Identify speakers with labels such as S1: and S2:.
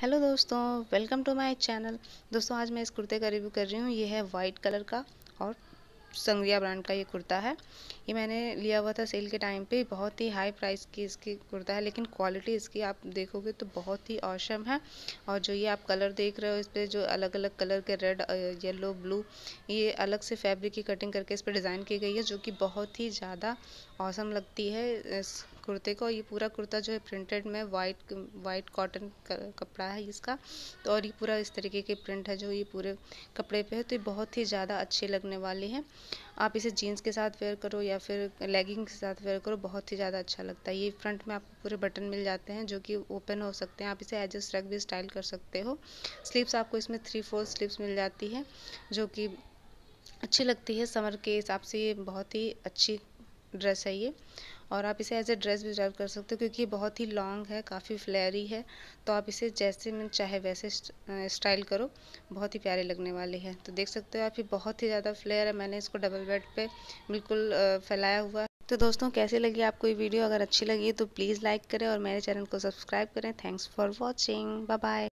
S1: Hello दोस्तों welcome to my channel दोस्तों, आज मैं इस कुर्ते का रिव्यू कर रही हूँ। ये है वाइट कलर का और संग्रिया ब्रांड का ये कुर्ता है। ये मैंने लिया हुआ था सेल के टाइम पे। बहुत ही हाई प्राइस की इसकी कुर्ता है, लेकिन क्वालिटी इसकी आप देखोगे तो बहुत ही औसम है। और जो ये आप कलर देख रहे हो, इस पर जो अलग अलग कलर के रेड येलो ब्लू ये अलग से फैब्रिक की कटिंग करके इस पर डिज़ाइन की गई है, जो कि बहुत ही ज़्यादा औसम लगती है इस कुर्ते को, ये पूरा कुर्ता जो है प्रिंटेड में वाइट वाइट कॉटन कपड़ा है इसका तो और ये पूरा इस तरीके के प्रिंट है जो ये पूरे कपड़े पे है तो ये बहुत ही ज़्यादा अच्छे लगने वाले हैं। आप इसे जीन्स के साथ वेयर करो या फिर लेगिंग के साथ वेयर करो, बहुत ही ज़्यादा अच्छा लगता है। ये फ्रंट में आपको पूरे बटन मिल जाते हैं जो कि ओपन हो सकते हैं। आप इसे एडजस्ट रख भी स्टाइल कर सकते हो। स्लीव्स आपको इसमें थ्री फोर स्लीव्स मिल जाती है, जो कि अच्छी लगती है। समर के हिसाब से ये बहुत ही अच्छी ड्रेस है ये। और आप इसे एज ए ड्रेस भी ड्राइव कर सकते हो क्योंकि ये बहुत ही लॉन्ग है, काफ़ी फ्लेयरी है। तो आप इसे जैसे में चाहे वैसे स्टाइल करो, बहुत ही प्यारे लगने वाले हैं। तो देख सकते हो आप, ये बहुत ही ज़्यादा फ्लेयर है, मैंने इसको डबल बेड पे बिल्कुल फैलाया हुआ है। तो दोस्तों, कैसे लगी आपको ये वीडियो अगर अच्छी लगी तो प्लीज़ लाइक करें और मेरे चैनल को सब्सक्राइब करें। Thanks for watching bye